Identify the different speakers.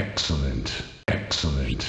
Speaker 1: Excellent. Excellent.